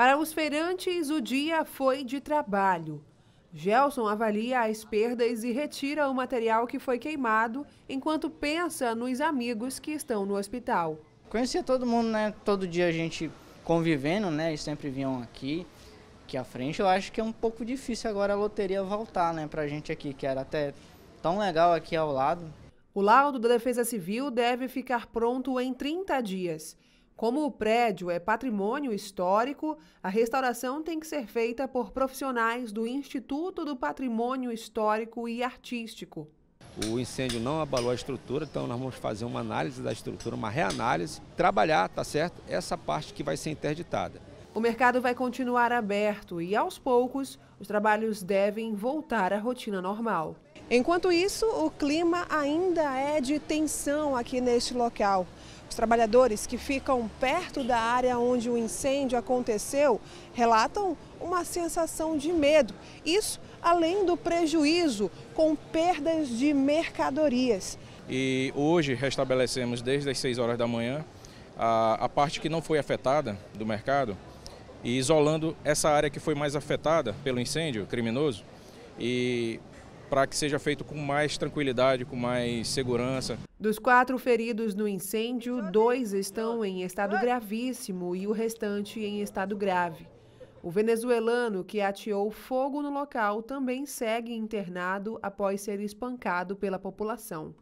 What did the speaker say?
Para os feirantes, o dia foi de trabalho. Gelson avalia as perdas e retira o material que foi queimado, enquanto pensa nos amigos que estão no hospital. Conhecia todo mundo, né? Todo dia a gente convivendo, né? Eles sempre vinham aqui, aqui à frente. Eu acho que é um pouco difícil agora a loteria voltar, né? Pra gente aqui, que era até tão legal aqui ao lado. O laudo da Defesa Civil deve ficar pronto em 30 dias. Como o prédio é patrimônio histórico, a restauração tem que ser feita por profissionais do Instituto do Patrimônio Histórico e Artístico. O incêndio não abalou a estrutura, então nós vamos fazer uma análise da estrutura, uma reanálise, trabalhar, tá certo? Essa parte que vai ser interditada. O mercado vai continuar aberto e, aos poucos, os trabalhos devem voltar à rotina normal. Enquanto isso, o clima ainda é de tensão aqui neste local. Os trabalhadores que ficam perto da área onde o incêndio aconteceu relatam uma sensação de medo. Isso além do prejuízo com perdas de mercadorias. E hoje restabelecemos desde as 6 horas da manhã a, a parte que não foi afetada do mercado e isolando essa área que foi mais afetada pelo incêndio criminoso e para que seja feito com mais tranquilidade, com mais segurança. Dos quatro feridos no incêndio, dois estão em estado gravíssimo e o restante em estado grave. O venezuelano que ateou fogo no local também segue internado após ser espancado pela população.